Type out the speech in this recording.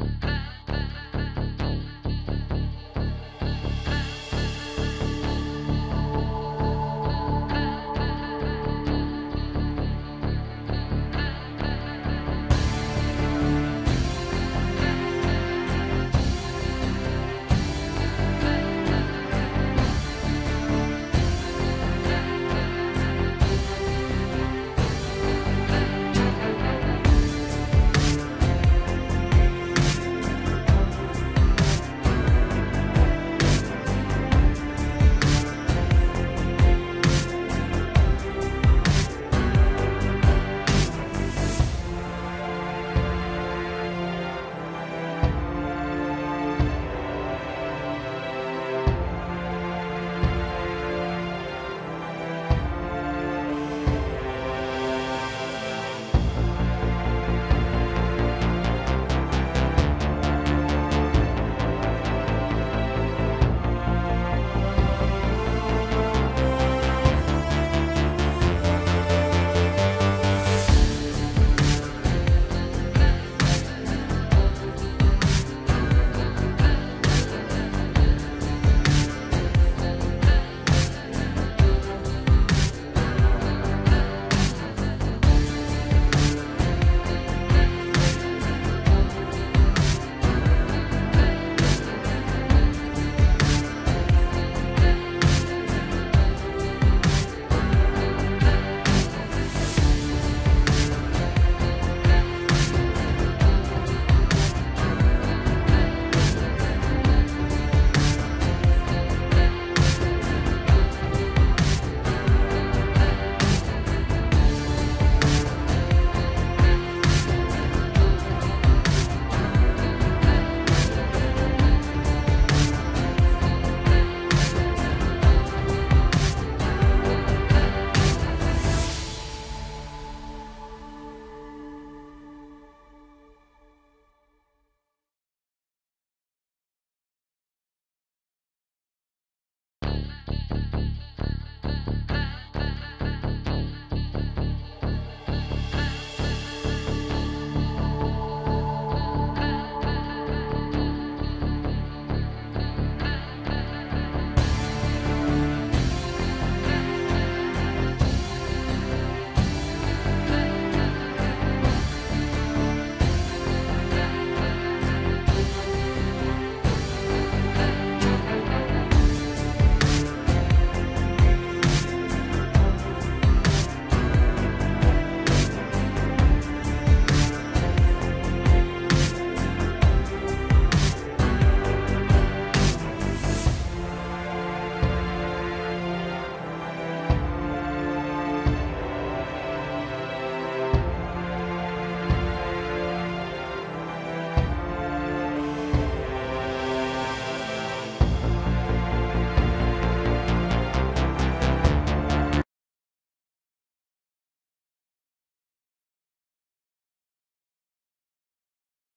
Bye.